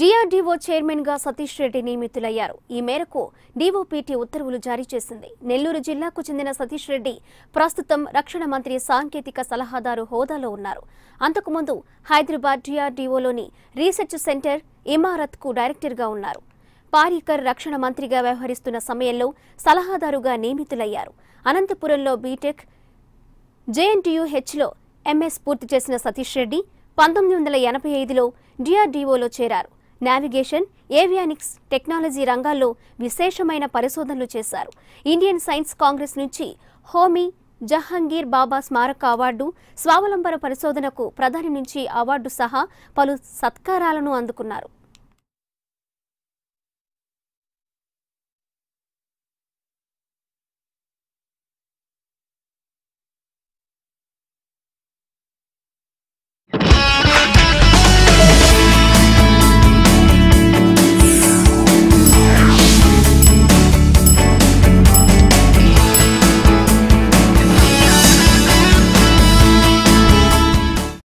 DRDO చైర్మన్గా సతీష్ రెడ్డి నియమితులయ్యారు. ఈ మేరకు డీఓపీటీ ఉత్తర్వులు జారీ చేసింది. నెల్లూరు జిల్లాకు చెందిన సతీష్ రెడ్డి ప్రస్తుతం రక్షణ మంత్రి సాంకేతిక సలహాదారు హోదాలో ఉన్నారు. అంతకుముందు హైదరాబాద్ డిఆర్డీఓలోని రీసెర్చ్ సెంటర్ ఇమారత్కు డైరెక్టర్గా ఉన్నారు. పారీకర్ రక్షణ మంత్రిగా వ్యవహరిస్తున్న సమయంలో సలహాదారుగా నియమితులయ్యారు. అనంతపురంలో బీటెక్ జేఎన్టీయూహెచ్లో ఎంఎస్ పూర్తి చేసిన సతీష్ రెడ్డి పంతొమ్మిది వందల ఎనభై ఐదులో డిఆర్డీఓలో చేరారు. నావిగేషన్ ఏవియానిక్స్ టెక్నాలజీ రంగాల్లో విశేషమైన పరిశోధనలు చేశారు. ఇండియన్ సైన్స్ కాంగ్రెస్ నుంచి హోమీ జహంగీర్ బాబా స్మారక అవార్డు స్వావలంబన పరిశోధనకు ప్రధాని నుంచి అవార్డు సహా పలు సత్కారాలను అందుకున్నారు.